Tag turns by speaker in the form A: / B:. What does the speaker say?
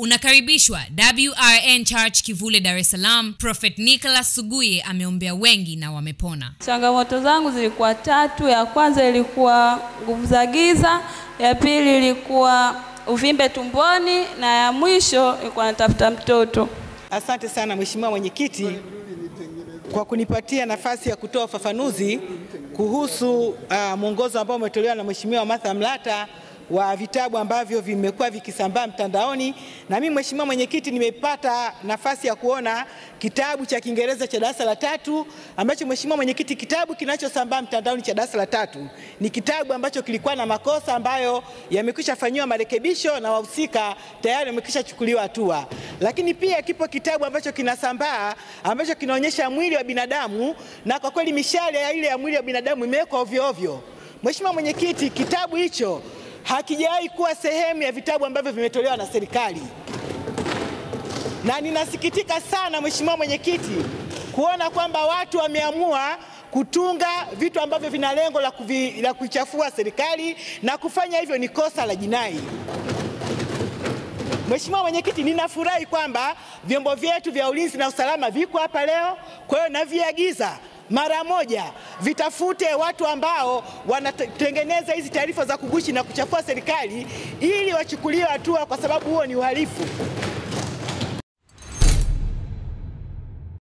A: Unakaribishwa WRN Church Kivule, Dar es Salaam. Prophet Nicholas Suguye ameombea wengi na wamepona.
B: Changamoto zangu zilikuwa tatu. Ya kwanza ilikuwa nguvu za giza, ya pili ilikuwa uvimbe tumboni, na ya mwisho ilikuwa natafuta mtoto.
C: Asante sana Mheshimiwa Mwenyekiti kwa kunipatia nafasi ya kutoa ufafanuzi kuhusu uh, mwongozo ambao umetolewa na Mheshimiwa Martha Mlata wa vitabu ambavyo vimekuwa vikisambaa mtandaoni. Na mimi Mheshimiwa Mwenyekiti, nimepata nafasi ya kuona kitabu cha Kiingereza cha darasa la tatu ambacho Mheshimiwa Mwenyekiti, kitabu kinachosambaa mtandaoni cha darasa la tatu ni kitabu ambacho kilikuwa na makosa ambayo yamekwisha fanyiwa marekebisho na wahusika tayari wamekwisha chukuliwa hatua. Lakini pia kipo kitabu ambacho kinasambaa ambacho kinaonyesha mwili wa binadamu, na kwa kweli mishale ya ile ya mwili wa binadamu imewekwa ovyo ovyo. Mheshimiwa Mwenyekiti, kitabu hicho hakijawahi kuwa sehemu ya vitabu ambavyo vimetolewa na serikali, na ninasikitika sana Mheshimiwa Mwenyekiti kuona kwamba watu wameamua kutunga vitu ambavyo vina lengo la, la kuichafua serikali na kufanya hivyo ni kosa la jinai. Mheshimiwa Mwenyekiti, ninafurahi kwamba vyombo vyetu vya ulinzi na usalama viko hapa leo. Kwa hiyo naviagiza mara moja vitafute watu ambao wanatengeneza hizi taarifa za kugushi na kuchafua serikali ili wachukuliwe hatua, kwa sababu huo ni uhalifu.